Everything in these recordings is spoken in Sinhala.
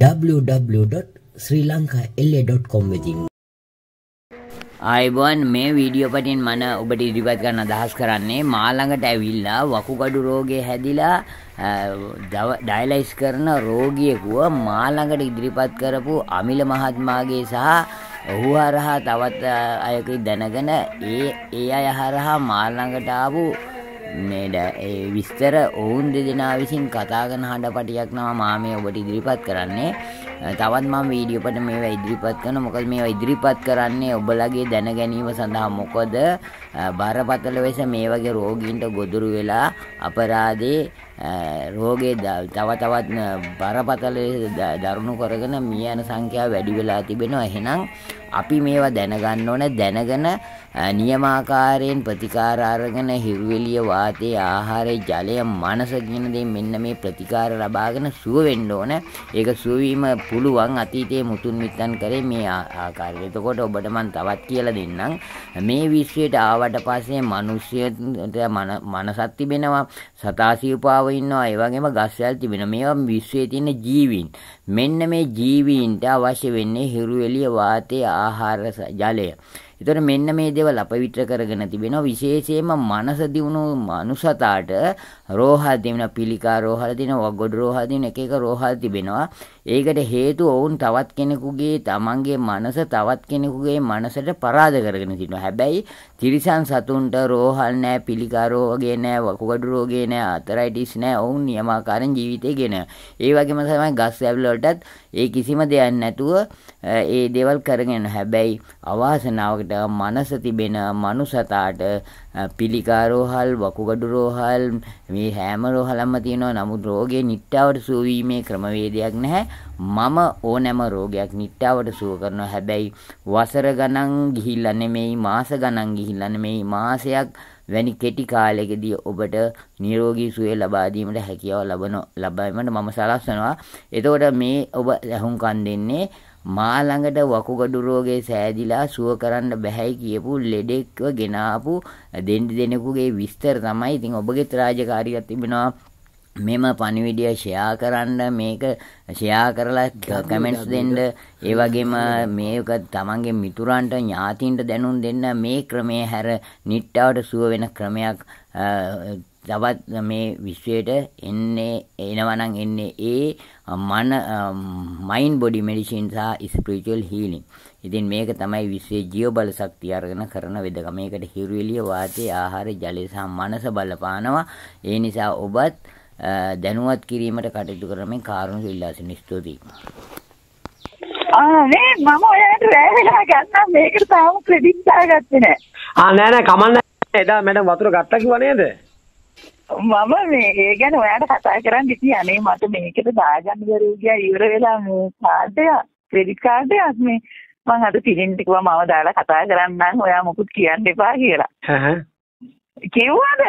www.srilankaLA.com වෙතින් ආයිබෝන් මේ වීඩියෝ පටින් මන ඔබට ඉදිරිපත් කරන්න අදහස් කරන්නේ මාළඟට ඇවිල්ලා වකුගඩු රෝගය හැදිලා ඩයිලයිස් කරන රෝගියෙකුව මාළඟට ඉදිරිපත් කරපු අමිල මහත්මාගේ සහ ඔහු හරහා තවත් අයකුයි දැනගෙන ඒ ඒ අය හරහා මාළඟට ආපු මේ විස්තර ඔවුන් දෙදෙනා විසින් කතා කරන හඬපටියක් නම මා මේ ඔබට ඉදිරිපත් කරන්නේ. තවත් මම වීඩියෝපට මේවා ඉදිරිපත් කරන මොකද මේවා ඉදිරිපත් කරන්නේ ඔබලගේ දැන ගැනීම සඳහා. මොකද බරපතල වෙස මේ වගේ රෝගීන්ට ගොදුරු වෙලා අපරාධේ රෝගේ තව තවත් බරපතල දරුණු කරගෙන මිය යන සංඛ්‍යාව වැඩි වෙලා තිබෙනවා. එහෙනම් අපි මේවා දැනගන්න ඕන. දැනගෙන නියමාකාරයෙන් ප්‍රතිකාර අරගෙන හිරුවෙලිය වාතයේ ආහාරයේ ජලය මනස කියන දේ මෙන්න මේ ප්‍රතිකාර ලබාගෙන සුව වෙන්න ඕන. ඒක සුව වීම පුළුවන් අතීතයේ මුතුන් මිත්තන් කරේ මේ ආකාරයට. එතකොට ඔබට මම තවත් කියලා දෙන්නම්. මේ විශ්වයට ආවට පස්සේ මිනිස්සුන්ට මනසක් තිබෙනවා, සතා සිව්පාව ඉන්නවා, ඒ වගේම ගස්වැල් තිබෙනවා. මේවා විශ්වයේ තියෙන ජීවීන්. මෙන්න මේ ජීවීන්ට අවශ්‍ය වෙන්නේ හිරුවෙලිය වාතයේ ආහාර ජලය. එතකොට මෙන්න මේ දේවල් අපවිත්‍ර කරගෙන තිබෙනවා. විශේෂයෙන්ම මනස දියුණු මනුසතාට රෝහල් තිබෙනවා පිළිකා රෝහල් තිබෙනවා වගොඩ රෝහල් තිබෙනවා එක එක රෝහල් තිබෙනවා. ඒකට හේතුව ඔවුන් තවත් කෙනෙකුගේ තමන්ගේ මනස තවත් කෙනෙකුගේ මනසට පරාද කරගෙන තිබෙනවා. හැබැයි තිරිසන් සතුන්ට රෝහල් නැහැ පිළිකා රෝගය නැහැ වකුගඩු රෝගය නැහැ ආතරයිටිස් නැහැ ඔවුන් නියමාකාරයෙන් ජීවිතේ ගෙන. ඒ වගේම තමයි ගස් ඇවිල් වලටත් ඒ කිසිම දෙයක් නැතුව ඒ දේවල් කරගෙන හැබැයි අවාසනාවකට මනස තිබෙන මනුසතාට පිළිකා රෝහල් වකුගඩු රෝහල් මේ හැම රෝහලක්ම තියෙනවා. නමුත් රෝගේ නිට්ටාවට සුව වීමේ ක්‍රමවේදයක් නැහැ. මම ඕනෑම රෝගයක් නිට්ටාවට සුව කරනවා. හැබැයි වසර ගණන් ගිහිල්ලා නෙමෙයි මාස ගණන් ගිහිල්ලා නෙමෙයි මාසයක් වැනි කෙටි කාලයකදී ඔබට නිරෝගී සුවය ලබා දීමට හැකියාව ලබන ලබාවීමට මම සලස්වනවා. එතකොට මේ ඔබ අහුම්කන් දෙන්නේ මා ළඟට වකුගඩු රෝගේ සෑදිලා සුව කරන්න බැහැයි කියපු ලෙඩෙක්ව ගෙනාපු දෙන්න දෙනෙකුගේ විස්තර තමයි. ඉතින් ඔබගේ රාජකාරියක් තිබෙනවා මෙම පණිවිඩය ෂෙයා කරන්න මේක ෂෙයා කරලා කමෙන්ට්ස් දෙන්න ඒ වගේම මේක තමන්ගේ මිතුරන්ට ඥාතින්ට දැනුම් දෙන්න මේ ක්‍රමය හැර නිට්ටාවට සුව වෙන ක්‍රමයක් තවත් මේ විශ්වයට එන්නේ එනවනම් එන්නේ ඒ මන මයින්ඩ් බොඩි මෙඩිසින් සහ ස්පිරිචුවල් හීලින්. ඉතින් මේක තමයි විශ්වයේ ජීව බල ශක්තිය අරගෙන කරන වෙදකම. මේකට හිරුවෙලිය වාතයේ ආහාර ජලය සහ මනස බලපානවා. ඒ නිසා ඔබත් දැනුවත් කිරීමට කටයුතු කරමින් කාරුණික ඉල්ලා සිටින ස්තුතියි. ආ නේ මම ඔයාලට රැ වෙලා ගන්න මේකට තාම ක්‍රෙඩිට් දාගත්තේ නෑ. ආ නෑ නෑ කමන්න එදා මැඩම් වතුර ගත්තා කිව්වා නේද? මම මේ ඒ ගැන ඔයාලට කතා කරන්න ඉතින් අනේ මට මේකට දාගන්න බැරි ගියා ඉවර වෙලා මේ කාඩ් එක ක්‍රෙඩිට් කාඩ් එකක් මේ මම අද පිටින් කිව්වා මම දාලා කතා කරන්නම් ඔයා මොකුත් කියන්න එපා කියලා. කිව්වද?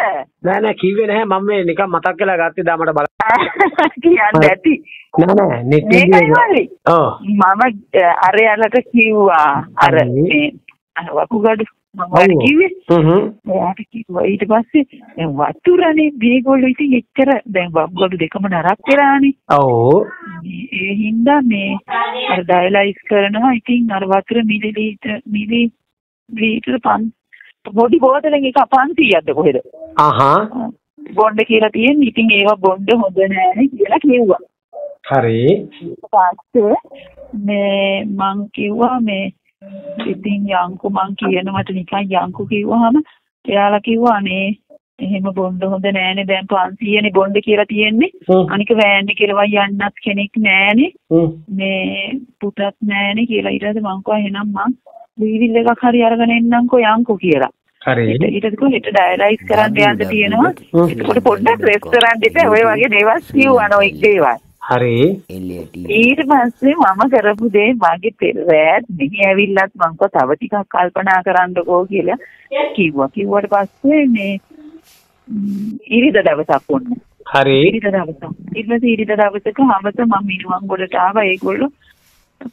නෑ නෑ කිව්වේ නැහැ. මම මේ නිකන් මතක් කරලා ගත්තේ දා මට බලන්න. කියන්න ඇති. නෑ නෑ නෙට් මේකයි ඔව්. මම අරයාලට කිව්වා. අර මේ වකුගඩු. මම කිව්වේ. හ්ම් එයාට කිව්වා. ඊට පස්සේ දැන් වතුරනේ මේගොල්ලෝ ඉතින් එච්චර දැන් වකුගඩු දෙකම නරක් වෙලානේ. ඔව්. ඒ හින්දා මේ අර ඩයලයිස් කරනවා. ඉතින් අර වතුර මිලිලීටර් මිලි ලීටර් පන් පොඩි බෝතලෙන් එක 500ක්ද කොහෙද? අහහ බොණ්ඩ කියලා තියෙන. ඉතින් ඒවා බොණ්ඩ හොඳ නෑනේ කියලා කිව්වා. හරි. පස්සේ මේ මං කිව්වා මේ ඉතින් යංකු මං කියනවට නිකන් යංකු කිව්වහම එයාලා කිව්වා අනේ එහෙම බොණ්ඩ හොඳ නෑනේ දැන් 500නේ බොණ්ඩ කියලා තියෙන්නේ. අනික වෑන් එකේලවා යන්නත් කෙනෙක් නෑනේ. මේ පුතත් නෑනේ කියලා ඊට පස්සේ මං කිව්වා එහෙනම් මං වීවිල් එකක් හරි අරගෙන එන්නම්කෝ යන්කෝ කියලා. හරි. ඊට පස්සේ හෙට ඩයලයිස් කරන්න යන්න තියෙනවා. ඒකට පොඩ්ඩක් රෙස්ටරන්ට් එකේ ඔය වගේ දේවල් කිව්වා නොඑක් දේවල්. හරි. ඊට පස්සේ මම කරපු දේ මගේ පෙරෑත් මෙහි ඇවිල්ලත් මං කව තව ටිකක් කල්පනා කරන්නකෝ කියලා කිව්වා. කිව්වට පස්සේ මේ ඉරිද දවසක් වුණා. හරි. ඉරිද දවසක්. ඊට පස්සේ ඉරිද දවසක හවස මම මිනුවන් ගොඩට ආවා. ඒගොල්ලෝ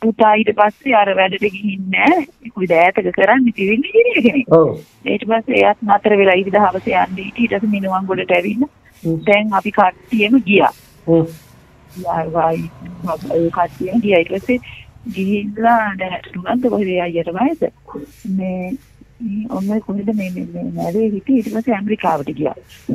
පුතා ඊට පස්සේ අර වැඩට ගිහින් නෑ කුයි දෑතක කරන්නේ තිරින් ඉරිය කෙනෙක්. ඔව්. ඊට පස්සේ එයාත් නතර වෙලා ඊට දවසේ යන්නේ ඊට පස්සේ මිනුවන් ගොඩට ඇවිල්ලා දැන් අපි කට්ටියම ගියා. හ්ම්. යාවයි ඒ කට්ටිය ගියා ඊට පස්සේ ගිහිල්ලා දැන් තුනන්ද කොහෙද අයියට වයස මේ ඔන්න කොහෙද මේ මේ නැරේ හිටියේ ඊට පස්සේ ඇමරිකාවට ගියා.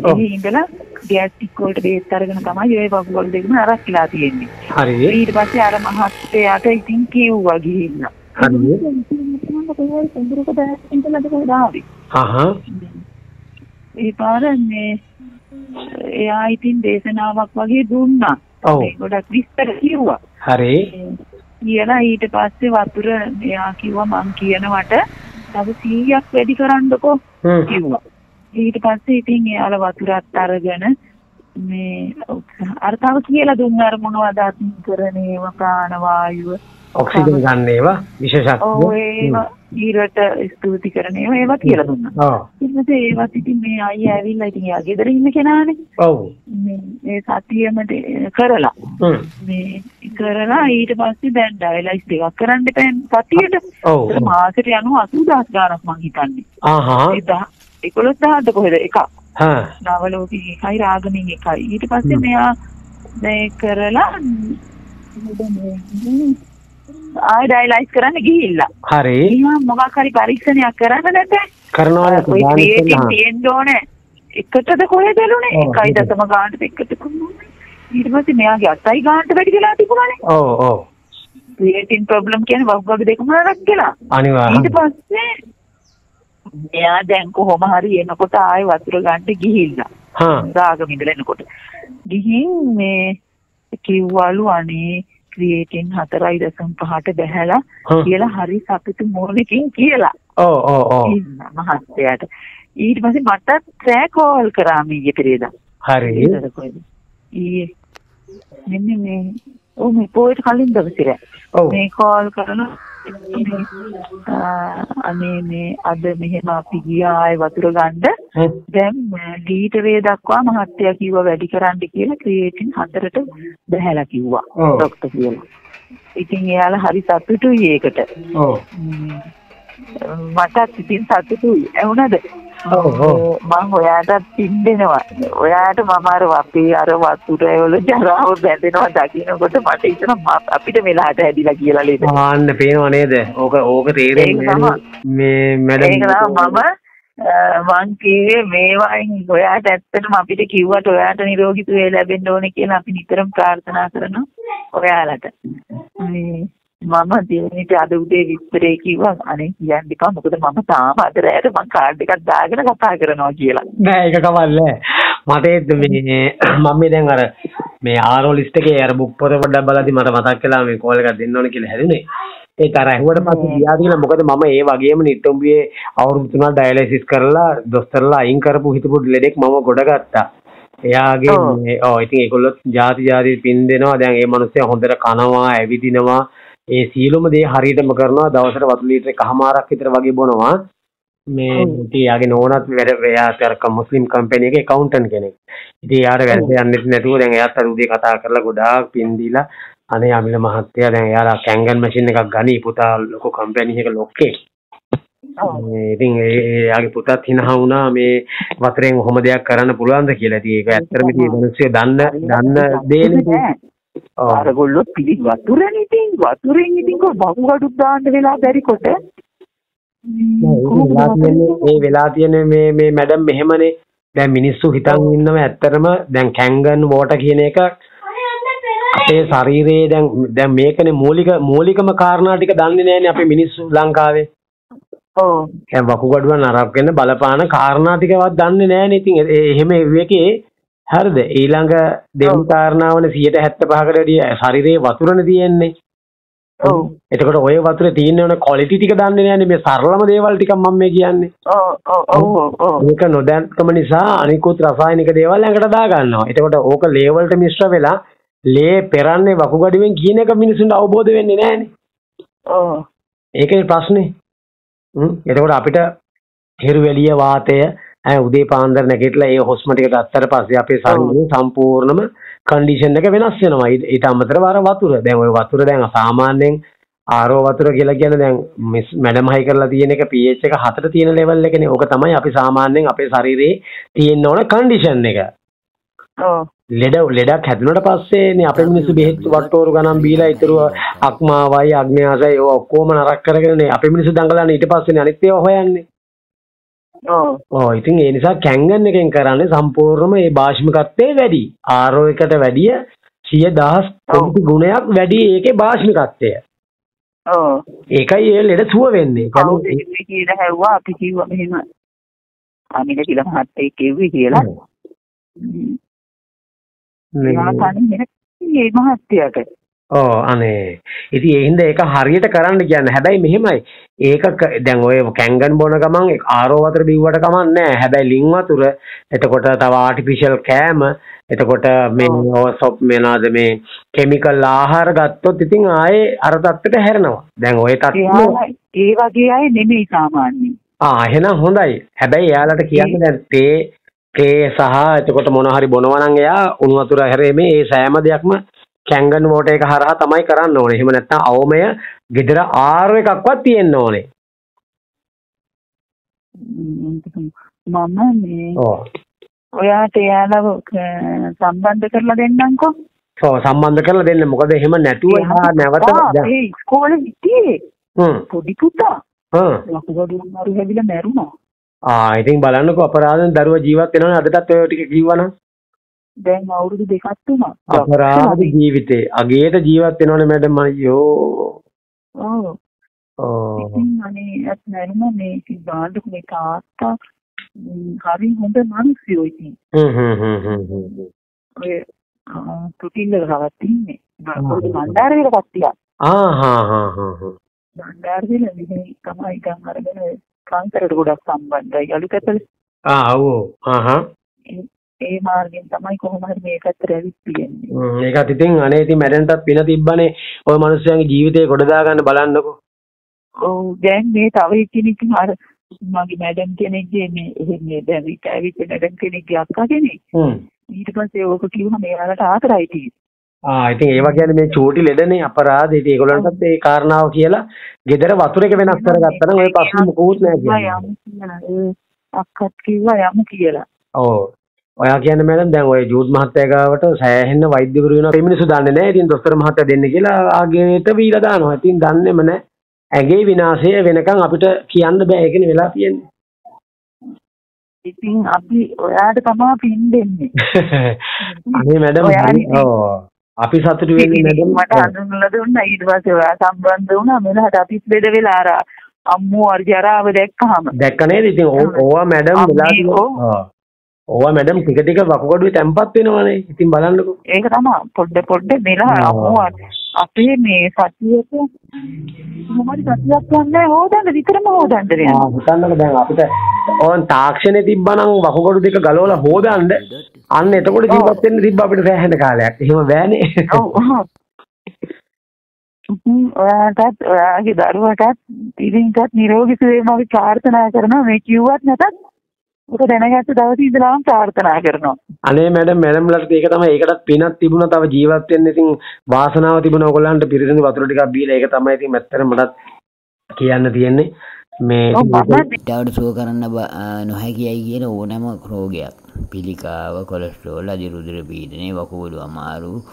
ඒ ඉඳලා ගෑස්ටික් වලට බේත් අරගෙන තමයි ඔය වකුගඩු දෙකම අරක් කියලා තියෙන්නේ. හරි ඊට පස්සේ අර මහත්තයාට ඉතින් කිව්වා ගිහිල්ලා. හරි හහ ඒ පාර මේ එයා ඉතින් දේශනාවක් වගේ දුන්නා. ඔව් ගොඩක් විස්තර කිව්වා. හරි කියලා ඊට පස්සේ වතුර එයා කිව්වා මං කියනවට තව 100ක් වැඩි කරන්නකෝ කිව්වා. ඊට පස්සේ ඉතින් එයාලා වතුරත් අරගෙන මේ අර තව කියලා දුන්න. අර මොනවද අතින් කරණේව ප්‍රාණවායුව ඔක්සිජන් ගන්න ඒවා විශේෂත්වය ඊරට ස්තුති කරන ඒවා ඒවා කියලා දුන්නා. ඔව් පස්සේ ඒවත් ඉතින් මේ අයියා ඇවිල්ලා ඉතින් එයා ගෙදර ඉන්න කෙනානේ. ඔව් මේ ඒ සතියෙම කරලා හ්ම් මේ කරලා ඊට පස්සේ දැන් ඩයලයිස් දෙකක් කරන්න එපා සතියට. ඔව් මාසෙට යනවා 80000 ගාණක් මං හිතන්නේ. ආහා ඒ දහ 11000ද කොහෙද එකක්. හා නවලෝකේ එකයි රාගමින් එකයි. ඊට පස්සේ මෙයා මේ කරලා ආය ඩයලයිස් කරන්න ගිහිල්ලා. හරි ඊහා මොකක් හරි පරීක්ෂණයක් කරන්න නැද්ද? කරනවා ඔය ක්‍රියේටින් තියෙන්න ඕනේ. එකටද කොහෙද එකයි දශම ගානට එකට කොහොමද? ඊට පස්සේ මෙයාගේ අතයි ගානට වැඩි වෙලා තිබුණානේ. ඔව් ඔව් ක්‍රියේටින් ප්‍රොබ්ලම් කියන්නේ වග්ගඩු දෙකම නරක් කියලා. ඊට අනිවාර්යයෙන් පස්සේ මෙයා දැන් කොහොම හරි එනකොට ආයෙ වතුර ගන්න ගිහිල්ලා. හා රාග මිදලනකොට. ගිහින් මේ කිව්වලු අනේ ක්‍රියේටින් 4.5ට බැහැලා. කියලා හරි සතුටු මොනකින් කියලා. ඔව් ඔව් ඔව් මහත්තයාට. ඊට පස්සේ මට ට්‍රෑ කෝල් කරා මීයේ පෙරේදා. හරි? ඊයේ මෙන්න මේ ඔව් මේ පොයට කලින් දවසේ මේ කෝල් කරන අනේ මේ අද මෙහෙම අපි ගියා ආයේ වතුර ගන්න. දැන් ලීටරේ දක්වා මහත්තයා කිව්වා වැඩි කරන්න කියලා ක්‍රියේටින් හතරට බහැලා කිව්වා. ડોක්ටර් කියලා. ඉතින් එයාලා හරි සතුටුයි ඒකට. ඔව්. මටත් ඉතින් සතුටුයි. ඇහුණද? ඔව්, ඔව්. මම ඔයාටත් පින් දෙනවා. ඔයාට මම අර අපේ අර වතුරේ වල ජරාව බැඳෙනවා දකින්නකොට මට මම අපිට මෙලහට හැදිලා කියලා ලේද. ආන්න පේනව නේද ඕක ඕක තේරෙන්නේ. මේ මැඩම් මම මං කිව්වේ මේවායින් ඔයාට ඇත්තටම අපිට කිව්වට ඔයාට නිරෝගී සුවය ලැබෙන්න ඕනේ කියලා අපි නිතරම ප්‍රාර්ථනා කරනවා ඔයාලට. මම දෙවෙනිට අද උදේ විස්තරේ කිව්වා. අනේ කියන්න එපා. මොකද මම තාම අද රැයට මං කාඩ් එකක් දාගෙන කතා කරනවා කියලා. නෑ ඒක කවල්ල මට මේ මම දැන් අර මේ ආරෝ ලිස්ට් එකේ අර බුක් පොත පොඩ්ඩක් බලද්දි මට මතක් කළා මේ කෝල් එකක් දෙන්න ඕනේ කියලා හැදුනේ. ඒක අර ඇහුවට පස්සේ ගියා කියලා. මොකද මම ඒ වගේම නිට්ටොම්බියේ අවුරුදු තුනක් ඩයලයිසිස් කරලා දොස්තරලා අයින් කරපු හිටපු ලෙඩෙක් මම ගොඩ ගත්තා. එයාගේ ඔව් ඉතින් ඒගොල්ලොත් ಜಾති ಜಾති පින් දෙනවා. දැන් ඒ මිනිස්සයා හොඳට කනවා ඇවිදිනවා ඒ සියලුම දේ හරියටම කරනවා දවසට වතුර ලීටර එකමාරක් විතර වගේ බොනවා මේ ඉතින් යාගේ නෝනත් වැඩ එයාත් අර මුස්ලිම් කම්පැනි එකේ accountant කෙනෙක්. ඉතින් යාට වැඩ යන්නෙත් නැතුව දැන් එයාත් අර උදේ කතා කරලා ගොඩාක් පින් දීලා අනේ අමිල මහත්තයා දැන් එයාලා කැංගන් මැෂින් එකක් ගනි පුතා ලොකු කම්පැනි එක ලොක්කේ. මේ ඉතින් ඒ ඒ යාගේ පුතත් හිනහා වුණා මේ වතුරෙන් ඔහොම දෙයක් කරන්න පුළුවන්ද කියලා. ඉතින් ඒක ඇත්තටම ඉතින් මිනිස්සු දන්න දන්න දේනේ. අරගොල්ලෝ පිළි වතුරනේ ඉතින් වතුරෙන් ඉතින් කො බහුගඩුක් දාන්න වෙලා බැරි කොට? ඒ වෙලා තියෙන්නේ මේ මේ මැඩම් මෙහෙමනේ. දැන් මිනිස්සු හිතන් ඉන්නව ඇත්තටම දැන් කැංගන් වෝටර් කියන එක අපේ ශරීරයේ දැන් දැන් මේකනේ මූලික මූලිකම කාරණා ටික දන්නේ නැහැනේ අපේ මිනිස්සු ලංකාවේ. ඔව් දැන් වකුගඩුව නරක වෙන බලපාන කාරණා ටිකවත් දන්නේ නැහැනේ ඉතින් එහෙම එකේ හරිද? ඊළඟ දෙවි කාරණාවනේ 175කට වැඩිය ශරීරයේ වතුරනේ තියෙන්නේ. ඔව්. එතකොට ඔය වතුරේ තියෙන ඕන ක්වොලිටි ටික දන්නේ නැහැනේ. මේ සරලම දේවල් ටිකක් මම මේ කියන්නේ. ඔව් ඔව් මේක නොදැක්කම නිසා අනිකුත් රසායනික දේවල් ඇඟට දා ගන්නවා. එතකොට ඕක ලේවලට මිශ්‍ර වෙලා ලේ පෙරන්නේ වකුගඩුවෙන් කියන එක මිනිසුන්ට අවබෝධ වෙන්නේ නැහනේ. ඔව්. ඒකේ ප්‍රශ්නේ. එතකොට අපිට හිරුවැලිය වාතය උදේ පාන්දර නැගිටලා ඒ හොස්ම ටික ගත්තට පස්සේ අපේ ශරීරයේ සම්පූර්ණම කන්ඩිෂන් එක වෙනස් වෙනවා. ඊට- අමතරව අර වතුර. දැන් ওই වතුර දැන් සාමාන්‍යයෙන් ආරෝ වතුර කියලා කියන්නේ දැන් මිස් මැඩම් හයි කරලා තියෙන එක pH එක 4 තියෙන ලෙවල් එකනේ. ඕක තමයි අපි සාමාන්‍යයෙන් අපේ ශරීරයේ තියෙන්න ඕන කන්ඩිෂන් එක. ලෙඩ ලෙඩක් හැදුනට පස්සේනේ අපේ මිනිස්සු බෙහෙත් වට්ටෝරු ගණන් බීලා ඉතුරු අක්මාවයි අග්නයාසයි ඒවා ඔක්කොම නරක කරගෙනනේ අපේ මිනිස්සු දඟලන්නේ ඊට පස්සේනේ අනිත් ඒවා හොයන්නේ. ඔව්. ඉතින් ඒ නිසා කැංගන් එකෙන් කරන්නේ සම්පූර්ණම ඒ භාෂ්මිකත්වය වැඩි. ආරෝ එකට වැඩිය 10000 කොටි ගුණයක් වැඩි ඒකේ භාෂ්මිකත්වය. ඔව්. ඒකයි ඒ ලෙඩ සුව වෙන්නේ. කවුද කියලා හැව්වා. අපි කිව්වා මෙහෙම අමිල කියලා මහත්තයෙක් කිව්වේ කියලා. මේ මහත්තයාට ඕ අනේ. ඉතින් ඒ හින්දා ඒක හරියට කරන්න කියන්නේ. හැබැයි මෙහෙමයි. ඒක දැන් ඔය කැංගන් බොන ගමන් ආරෝ වතුර බිව්වට කමක් නැහැ. හැබැයි ලින් වතුර එතකොට තව ආටිෆිෂල් කෑම එතකොට මේ ඔසොප් මෙනාද මේ කෙමිකල් ආහාර ගත්තොත් ඉතින් ආයේ අර තත්ත්වයට හැරෙනවා. දැන් ඔය තත්ත්වය ඒ වගේ අය නෙමෙයි සාමාන්‍යයෙන්. ආ එහෙනම් හොඳයි. හැබැයි එයාලට කියන්න දැන් තේ තේ සහ එතකොට මොන හරි බොනවා නම් එයා උණු වතුර හැරෙමේ. ඒ සෑම දෙයක්ම කැංගන් වෝටර් එක හරහා තමයි කරන්න ඕනේ. එහෙම නැත්නම් අවමය ගෙදර ආර් එකක්වත් තියෙන්න ඕනේ. මම මේ. ඔයාට එයාලව ක- සම්බන්ධ කරලා දෙන්නම්කෝ ඔව් සම්බන්ධ කරලා දෙන්න. මොකද එහෙම නැතුව එයා නැවත ඒ ඉස්කෝලේ හිටියේ හ්ම්. පොඩි පුතා හ්ම්. ලකුගඩුව මරු හැදිලා මැරුණා ආ ඉතින් බලන්නකෝ අපරාධෙන් දරුවා ජීවත් වෙනවනේ අදටත් ඔය ටික කිව්වනම්. දැන් අවුරුදු දෙකක් තුනක් අපරාධ ජීවිතේ අගේට ජීවත් වෙනවනේ මැඩම් අයියෝ. ඔව්. ඉතින් අනේ අත් මැරුණා මේ සිද්ධාන්තක මේ තාත්තා හරි හොඳ මිනිස්සුયો ඉතින් හ්ම් හ්ම් හ්ම්. ඔය තුටිල්ල ගාවත් ඉන්නේ පොඩි බණ්ඩාරවල කට්ටිය ආ හා හා හා හා. බණ්ඩාරවල මෙහි තමයි ඉතින් අරගෙන කාන්තරට ගොඩක් සම්බන්ධයි අලුත් ඇතල ආ ඔව්. ආ හා. ඒ මාර්ගෙන් තමයි කොහොම හරි මේ පැත්තට ඇවිත් තියෙන්නේ හ්ම්, ඒකත් ඉතින් අනේ ඉතින් මැඩන්ටත් පින තිබ්බනේ ওই මිනිස්යාගේ ජීවිතේ ගොඩ දාගන්න බලන්නකෝ. ඔව් දැන් මේ තව එක්කෙනෙක් අර මගේ මැඩම් කෙනෙක්ගේ මේ එහෙම මේ දැන් රිටයර් වෙච්ච මැඩම් කෙනෙක්ගේ අක්කා කෙනෙක් හ්ම්. ඊට පස්සේ ඕක කිව්වම එයාලට ආතරයි තියෙන්නේ ආ ඉතින් ඒවා කියන්නේ මේ චූටි ලෙඩනේ අපරාධ ඉතින් ඒගොල්ලන්ටත් ඒ කාරණාව කියලා ගෙදර වතුර එක වෙනස් කරගත්තා නම් ওই ප්‍රශ්න මොකුත් නැහැ කියන්නේ. යමු කියලා ඒ අක්කත් කිව්වා යමු කියලා ඔව්. ඔයා කියන්නේ මැඩම් දැන් ওই ජූඩ් මහත්තයා ගාවට සෑහෙන්න වෛද්‍යවරු වෙනවා. ඒ මිනිස්සු දන්නේ නැහැ. ඉතින් දොස්තර මහත්තයා දෙන්න කියලා ආගෙට වීලා දානවා. ඉතින් දන්නේම නැහැ. ඇගේ විනාශය වෙනකන් අපිට කියන්න බෑ. ඒකනේ වෙලා තියෙන්නේ. ඉතින් අපි ඔයාට තමයි පින් දෙන්නේ අනේ මැඩම් ඔයා ඔව්. අපි සතුටු වෙන්නේ මැඩම්. මට හඳුන්වලා දුන්නා ඊට පස්සේ ඔයා සම්බන්ධ වුණා මෙලහට අපිත් බෙද වෙලා අර අම්මෝ අර ජරාව දැක්කහම දැක්ක නේද ඉතින් ඕවා මැඩම් වෙලා. ඕවා මැඩම් ටික ටික වකුගඩුවේ තැම්පත් වෙනවනේ. ඉතින් බලන්නකෝ. ඒක තමයි පොඩ පොඩ. අම්මෝ අර අපේ මේ සතියට කොහොමද සතියක් යන්නේ හොදන්න විතරම හොදන්න දෙනවා හිතන්නකෝ දැන් අපිට ඕන් තාක්ෂණේ තිබ්බනම් වකුගඩු දෙක ගලවලා හොදන්න අන්න එතකොට ජීවත් වෙන්න තිබ්බ අපිට සෑහෙන කාලයක්. එහෙම බෑනේ. ඔව් ඔයාටත් ඔයාගේ දරුවටත් ඉතින්ටත් නිරෝගී සුවය මම ප්‍රාර්ථනා කරනවා මේ කිව්වත් නැතත් ඔක දැනගත්ත දවසේ ඉඳලාම ප්‍රාර්ථනා කරනවා. අනේ මැඩම් මැඩම්ලට ඒක තමයි ඒකටත් පිනක් තිබුණා තව ජීවත් වෙන්න ඉතින් වාසනාව තිබුණා ඔයගොල්ලන්ට පිරිසිදු වතුර ටිකක් බීලා ඒක තමයි ඉතින් මැත්තර මටත් කියන්න තියෙන්නේ. මේ ඉතාවට සුව කරන්න නොහැකියයි කියන ඕනෑම රෝගයක්. පිළිකාව කොලස්ටෝල් අධිරුදුර පීඩනය වකුගඩු අමාරු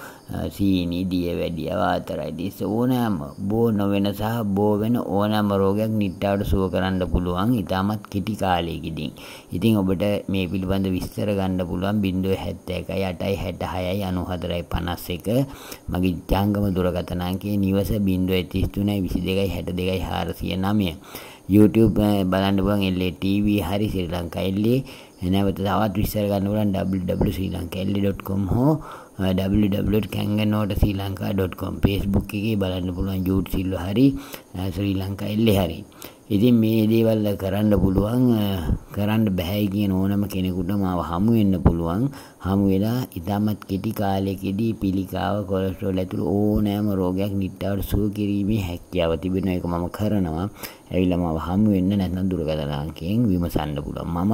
සීනි දිය වැඩිය වාතරයිටිස් ඕනෑම බෝ නොවෙන සහ බෝ වෙන ඕනෑම රෝගයක් නිට්ටාවට සුව කරන්න පුළුවන්. ඉතාමත් කෙටි කාලයකිදින් ඉතින් ඔබට මේ පිළිබඳ විස්තර ගන්න පුළුවන්. බින්දුව හැත්ත එකයි අටයි හැට හයයි අනු හතරයි පනස් එක මගේ ජංගම දුරකතනාන්ගේ නිවස බින්දුව ඇතිස්තුනයි විසි දෙකයි හැට දෙකයි හාරසිය නමය YouTube අ, බලන්න පුළුවන් එල්ලේ TV හරි ශ්‍රී ලංකා එල්ලේ නැවත තවත් විස්තර ගන්න පුළුවන් www.srilankaelle.com හෝ www.kanganota.srilanka.com Facebook එකේ බලන්න පුළුවන් ජූඩ් සිල්ව හරි අ, ශ්‍රී ලංකා එල්ලේ හරි. ඉතින් මේ දේවල් කරන්න පුළුවන් අ, කරන්න බැහැ කියන ඕනම කෙනෙකුට මාව හමු වෙන්න පුළුවන්. හමු වෙලා ඉතාමත් කෙටි කාලයකදී පිළිකාව කොලස්ට්‍රෝල් ඇතුළු ඕනෑම රෝගයක් නිට්ටාවට සුව කිරීමේ හැකියාව තිබෙන එක මම කරනවා. ඇවිල්ලා මාව හමු වෙන්න නැත්නම් දුරකථන අංකයෙන් විමසන්න පුළුවන්. මම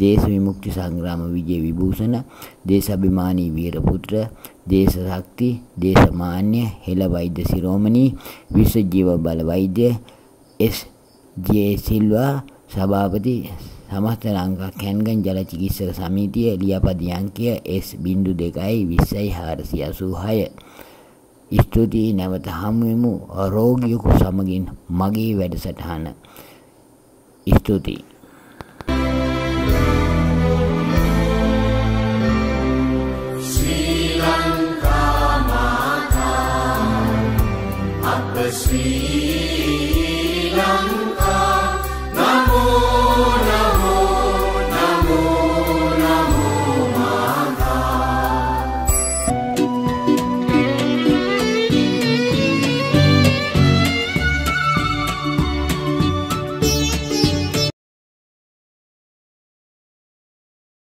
දේශ විමුක්ති සංග්‍රාම විජය විභූෂණ දේශාභිමානී වීරපුත්‍ර දේශ ශක්ති දේශමාන්‍ය හෙළ වෛද්‍ය සිරෝමණී විශ්ව ජීව බල වෛද්‍ය එස් ජේ සිල්වා සභාපති සමස්ත ලංකා කැන්ගන් ජල චිකිත්සක සමිතිය ලියාපදිංචි අංකය S02 20 486 ස්තුතියි නැවත හමුවෙමු රෝගියෙකු සමගින් මගේ වැඩසටහන. ස්තුතියි.